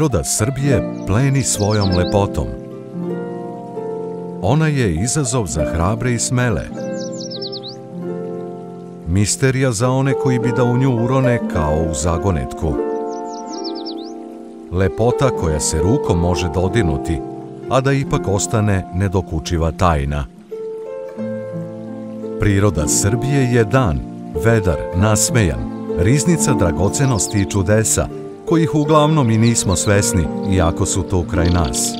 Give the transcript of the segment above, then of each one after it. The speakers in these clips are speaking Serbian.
Priroda Srbije pleni svojom lepotom. Ona je izazov za hrabre i smele. Misterija za one koji bi da u nju urone kao u zagonetku. Lepota koja se rukom može dodinuti, a da ipak ostane nedokučiva tajna. Priroda Srbije je dan, vedar, nasmejan, riznica dragocenosti i čudesa, kojih uglavnom i nismo svesni, iako su to kraj nas.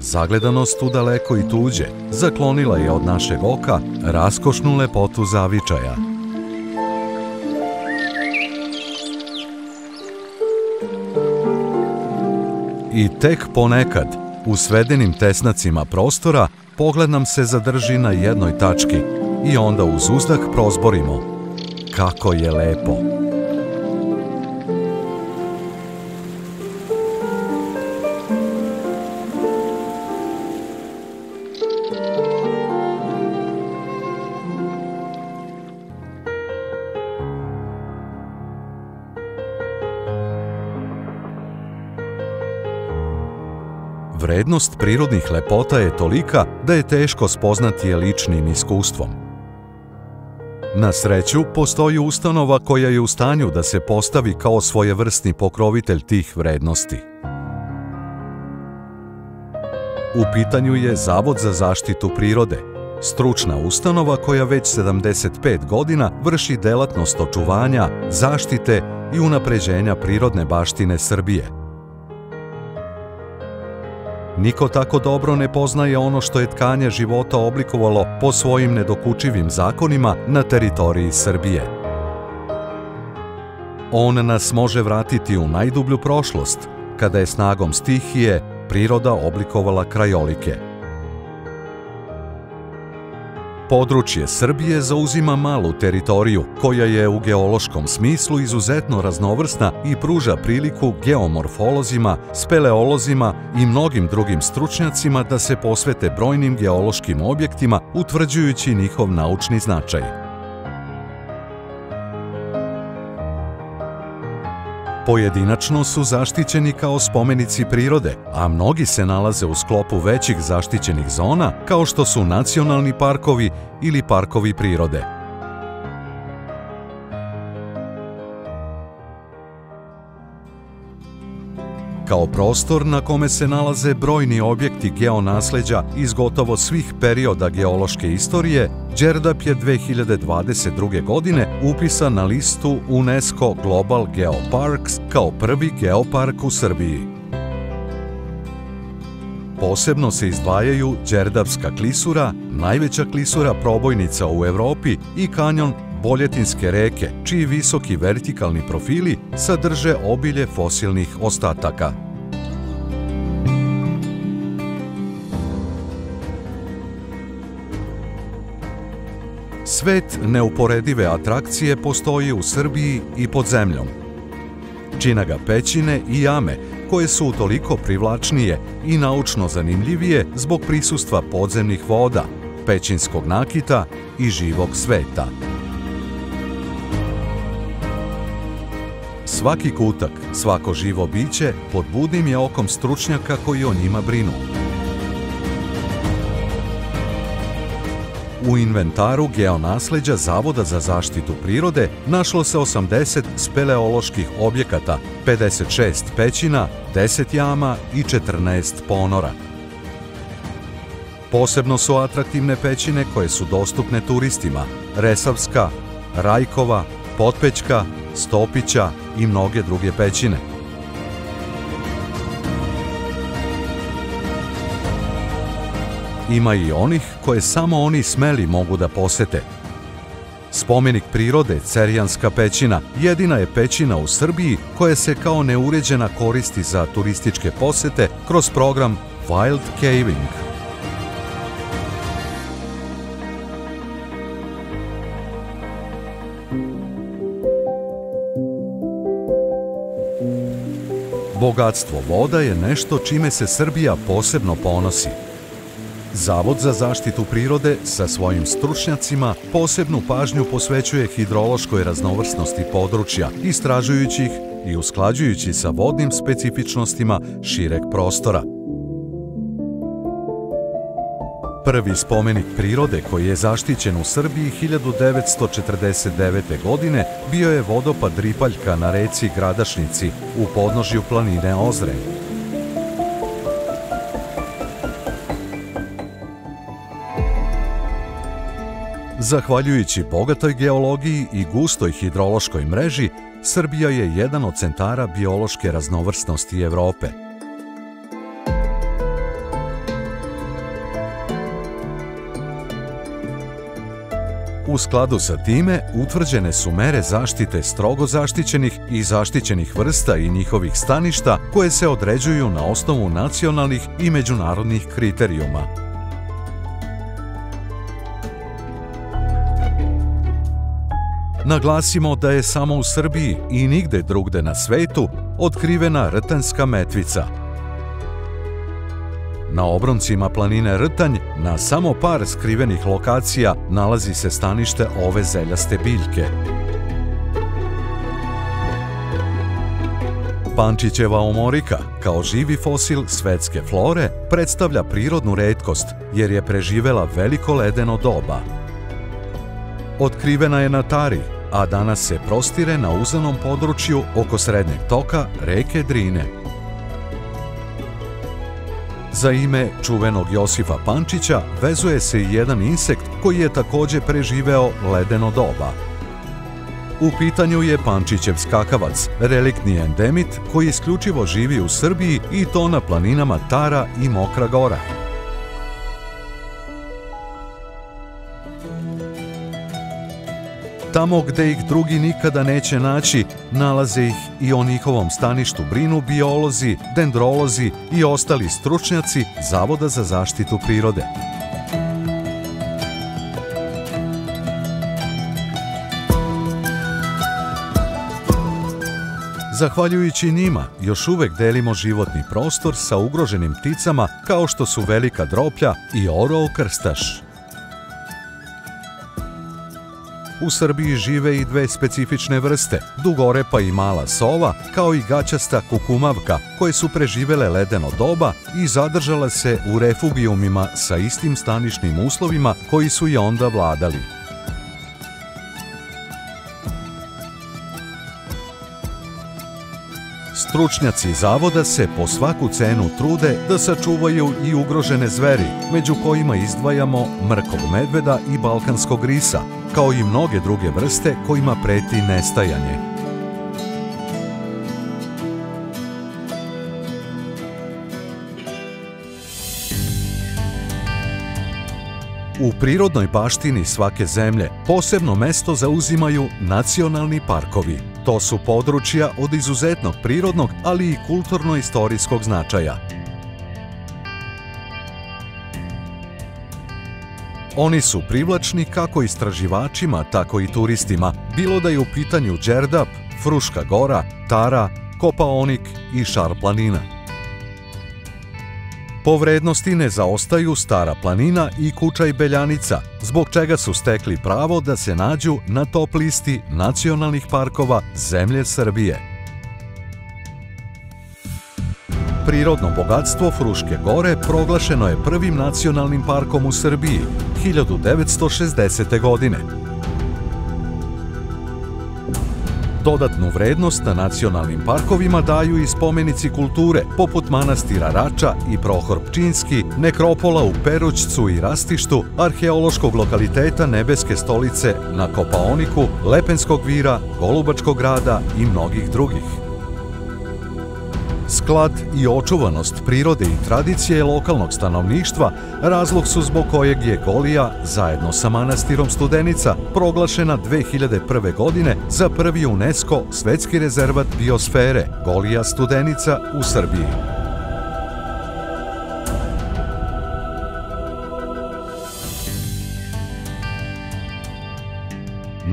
Zagledanost tu daleko i tuđe zaklonila je od našeg oka raskošnu lepotu zavičaja. I tek ponekad, u svedenim tesnacima prostora, pogled nam se zadrži na jednoj tački i onda uz uzdah prozborimo. Kako je lepo! Vrednost prirodnih lepota je tolika da je teško spoznati je ličnim iskustvom. Na sreću, postoji ustanova koja je u stanju da se postavi kao svojevrsni pokrovitelj tih vrednosti. U pitanju je Zavod za zaštitu prirode, stručna ustanova koja već 75 godina vrši delatnost očuvanja, zaštite i unapređenja prirodne baštine Srbije – Niko tako dobro ne poznaje ono što je tkanje života oblikovalo po svojim nedokučivim zakonima na teritoriji Srbije. On nas može vratiti u najdublju prošlost, kada je snagom stihije priroda oblikovala krajolike – Područje Srbije zauzima malu teritoriju, koja je u geološkom smislu izuzetno raznovrsna i pruža priliku geomorfolozima, speleolozima i mnogim drugim stručnjacima da se posvete brojnim geološkim objektima utvrđujući njihov naučni značaj. Pojedinačno su zaštićeni kao spomenici prirode, a mnogi se nalaze u sklopu većih zaštićenih zona kao što su nacionalni parkovi ili parkovi prirode. Kao prostor na kome se nalaze brojni objekti geonasleđa iz gotovo svih perioda geološke istorije, Đerdap je 2022. godine upisan na listu UNESCO Global Geoparks kao prvi geopark u Srbiji. Posebno se izdvajaju Đerdapska klisura, najveća klisura probojnica u Evropi i kanjon Boljetinske reke, čiji visoki vertikalni profili sadrže obilje fosilnih ostataka. Svet neuporedive atrakcije postoji u Srbiji i pod zemljom. Čina ga pećine i jame, koje su toliko privlačnije i naučno zanimljivije zbog prisustva podzemnih voda, pećinskog nakita i živog sveta. Svaki kutak, svako živo biće pod budnim je okom stručnjaka koji o njima brinu. U inventaru geonasleđa Zavoda za zaštitu prirode našlo se 80 speleoloških objekata, 56 pećina, 10 jama i 14 ponora. Posebno su atraktivne pećine koje su dostupne turistima, Resavska, Rajkova, Potpećka, Stopića i mnoge druge pećine. Ima i onih koje samo oni smeli mogu da posete. Spomenik prirode Cerijanska pećina jedina je pećina u Srbiji koja se kao neuređena koristi za turističke posete kroz program Wild Caving. Bogatstvo voda je nešto čime se Srbija posebno ponosi. Zavod za zaštitu prirode sa svojim stručnjacima posebnu pažnju posvećuje hidrološkoj raznovrsnosti područja, istražujući ih i usklađujući sa vodnim specifičnostima šireg prostora. Prvi spomenik prirode koji je zaštićen u Srbiji 1949. godine bio je vodopad Ripaljka na reci Gradašnici u podnožju planine Ozre. Zahvaljujući bogatoj geologiji i gustoj hidrološkoj mreži, Srbija je jedan od centara biološke raznovrsnosti Evrope. U skladu sa time utvrđene su mere zaštite strogo zaštićenih i zaštićenih vrsta i njihovih staništa koje se određuju na osnovu nacionalnih i međunarodnih kriterijuma. Naglasimo da je samo u Srbiji i nigde drugde na svetu otkrivena rtanska metvica – Na obroncima planine Rtanj, na samo par skrivenih lokacija, nalazi se stanište ove zeljaste biljke. Pančićeva omorika, kao živi fosil svetske flore, predstavlja prirodnu redkost, jer je preživela veliko ledeno doba. Otkrivena je na Tari, a danas se prostire na uzanom području oko srednjeg toka reke Drine. Za ime čuvenog Josifa Pančića vezuje se i jedan insekt koji je takođe preživeo ledeno doba. U pitanju je Pančićev skakavac, reliktni endemit koji isključivo živi u Srbiji i to na planinama Tara i Mokra gora. Tamo gde ih drugi nikada neće naći, nalaze ih i o njihovom staništu brinu biolozi, dendrolozi i ostali stručnjaci Zavoda za zaštitu prirode. Zahvaljujući njima, još uvek delimo životni prostor sa ugroženim pticama kao što su velika droplja i orao krstaš. U Srbiji žive i dve specifične vrste, dugorepa i mala sova, kao i gaćasta kukumavka, koje su preživele ledeno doba i zadržale se u refugijumima sa istim stanišnim uslovima koji su i onda vladali. Stručnjaci zavoda se po svaku cenu trude da sačuvaju i ugrožene zveri, među kojima izdvajamo mrkog medveda i balkanskog risa, kao i mnoge druge vrste kojima preti nestajanje. U prirodnoj baštini svake zemlje posebno mesto zauzimaju nacionalni parkovi. To su područja od izuzetnog prirodnog, ali i kulturno-istorijskog značaja. Oni su privlačni kako istraživačima, tako i turistima, bilo da je u pitanju Đerdap, Fruška gora, Tara, Kopaonik i Šar planina. Po vrednosti ne zaostaju Stara planina i Kučaj Beljanica, zbog čega su stekli pravo da se nađu na top listi nacionalnih parkova zemlje Srbije. Prirodno bogatstvo Fruške gore proglašeno je prvim nacionalnim parkom u Srbiji 1960. godine. Dodatnu vrednost na nacionalnim parkovima daju i spomenici kulture, poput manastira Rača i Prohor Pčinski, nekropola u Perućcu i Rastištu, arheološkog lokaliteta Nebeske stolice na Kopaoniku, Lepenskog vira, Golubačkog grada i mnogih drugih. Sklad i očuvanost prirode i tradicije lokalnog stanovništva razlog su zbog kojeg je Golija, zajedno sa manastirom Studenica, proglašena 2001. godine za prvi UNESCO svetski rezervat biosfere Golija Studenica u Srbiji.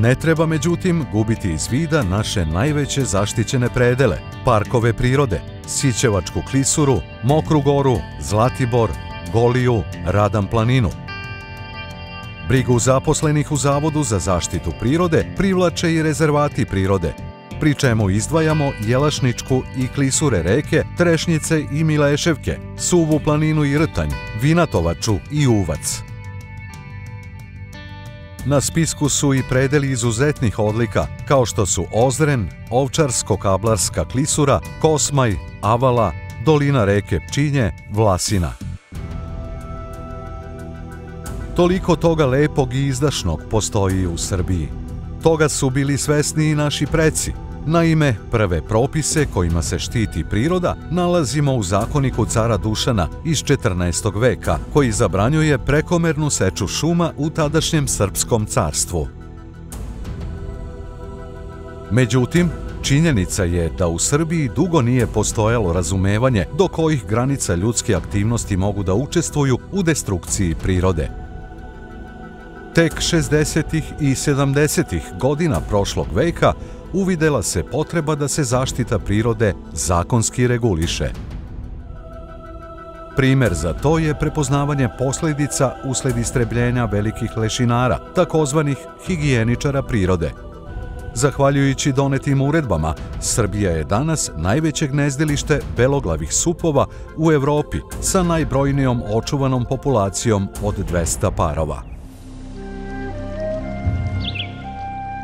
Ne treba međutim gubiti iz vida naše najveće zaštićene predele, parkove prirode, Sićevačku klisuru, Mokru goru, Zlatibor, Goliju, Radan planinu. Brigu zaposlenih u Zavodu za zaštitu prirode privlače i rezervati prirode. pri čemu izdvajamo Jelašničku i Klisure reke, Trešnjice i Mileševke, Suvu planinu i Rtanj, Vinatovaču i Uvac. Na spisku su i predeli izuzetnih odlika, kao što su Ozren, Ovčarsko-Kablarska klisura, Kosmaj, Avala, dolina reke Pčinje, Vlasina. Toliko toga lepog i izdašnog postoji u Srbiji. Toga su bili svesni i naši preci. Naime, prve propise kojima se štiti priroda nalazimo u zakoniku cara Dušana iz 14. veka, koji zabranjuje prekomernu seču šuma u tadašnjem srpskom carstvu. Međutim, Činjenica je da u Srbiji dugo nije postojalo razumevanje do kojih granica ljudske aktivnosti mogu da učestvuju u destrukciji prirode. Tek 60. i 70. godina prošlog veka uvidela se potreba da se zaštita prirode zakonski reguliše. Primer za to je prepoznavanje posledica usled istrebljenja velikih lešinara, takozvanih higijeničara prirode – Zahvaljujući donetim uredbama, Srbija je danas najveće gnezdilište beloglavih supova u Evropi sa najbrojnijom očuvanom populacijom od 200 parova.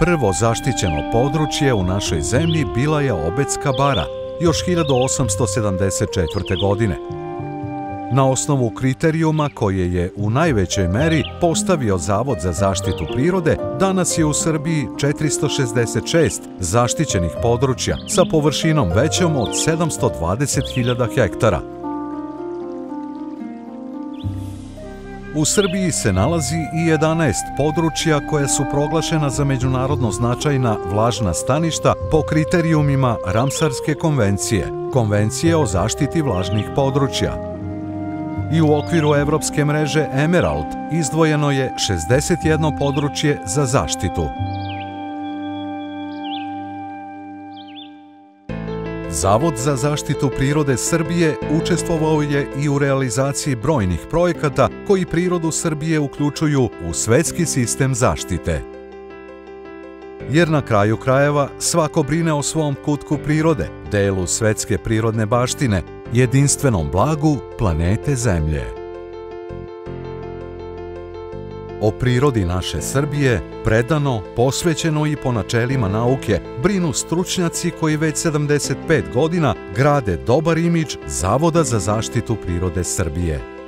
Prvo zaštićeno područje u našoj zemlji bila je Obecka bara, još 1874. godine, Na osnovu kriterijuma koje je u najvećoj meri postavio Zavod za zaštitu prirode, danas je u Srbiji 466 zaštićenih područja sa površinom većom od 720.000 hektara. U Srbiji se nalazi i 11 područja koja su proglašena za međunarodno značajna vlažna staništa po kriterijumima Ramsarske konvencije, konvencije o zaštiti vlažnih područja, i u okviru evropske mreže Emerald izdvojeno je 61 područje za zaštitu. Zavod za zaštitu prirode Srbije učestvovao je i u realizaciji brojnih projekata koji prirodu Srbije uključuju u svetski sistem zaštite. Jer na kraju krajeva svako brine o svom kutku prirode, delu svetske prirodne baštine, jedinstvenom blagu planete Zemlje. O prirodi naše Srbije, predano, posvećeno i po načelima nauke, brinu stručnjaci koji već 75 godina grade dobar imidž Zavoda za zaštitu prirode Srbije.